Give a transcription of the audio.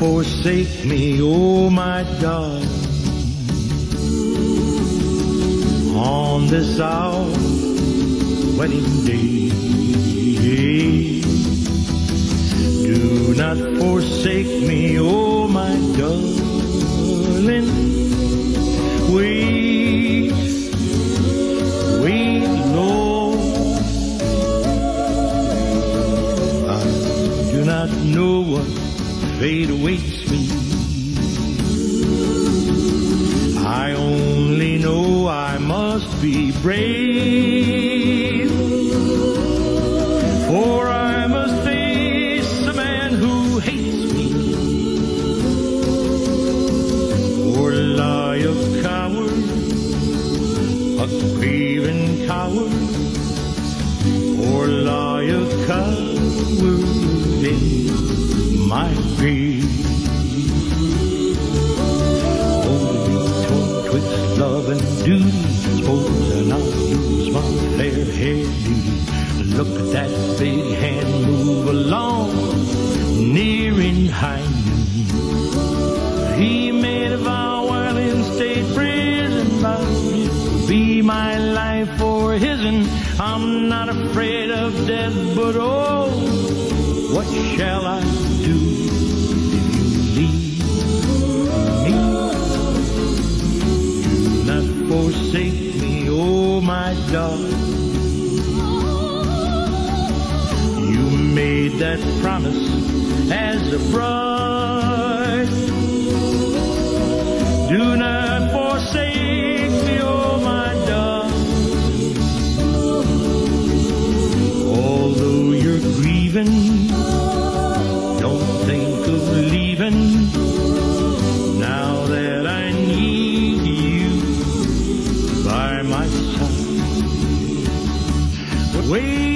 forsake me, oh my darling. On this our wedding day, do not forsake me, oh my darling. Wait, wait, Lord. I do not know what fate awaits me. I only know I must be brave. For I must face a man who hates me. Or lie a coward, a craven coward. Or lie Oh, to be torn twixt love and duty, suppose and I'll lose my fair beauty. Look at that big hand move along, near in high noon. He made a vow while in state prison, but be my life for his, and I'm not afraid of death, but oh, what shall I do dark. You made that promise as a bride. Do not forsake me, oh my darling. Although you're grieving, don't think of leaving. Now that I need you by my side way